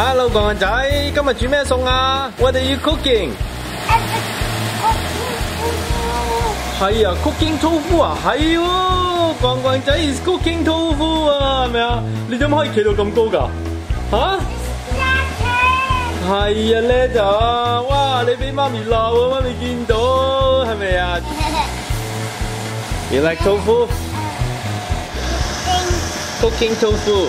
Hello，钢银仔，今日煮咩餸啊？What are you cooking？系啊，cooking tofu 啊，系喎，钢钢仔 is cooking tofu 啊，系咪啊？你点可以企到咁高㗎？吓？系啊，叻仔啊！哇，你俾妈咪闹啊，妈咪见到系咪啊？You like tofu? Cooking tofu.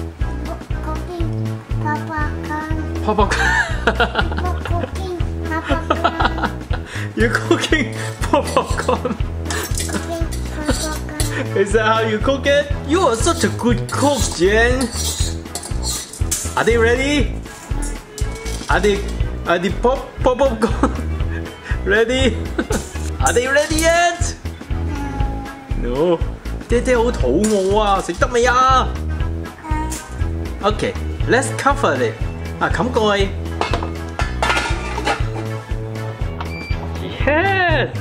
Papa. Papa. You're cooking popcorn. Is that how you cook it? You are such a good cook, Jin. Are they ready? Are they are the pop pop popcorn ready? are they ready yet? No. 爹爹好肚餓啊，食得未啊？Okay, let's cover it. Come on. yes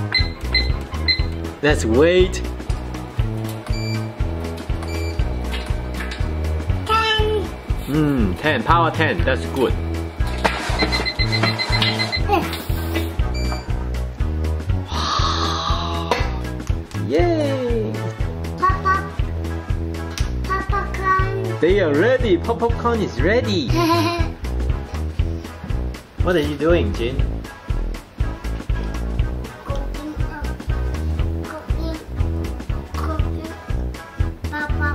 let's wait hmm 10, power 10, that's good. Yay! pop-pop Corn. They are ready. Pop popcorn is ready. What are you doing, Jin? cooking up. Cooking. Cooking. Papa.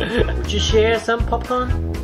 Would you share some popcorn?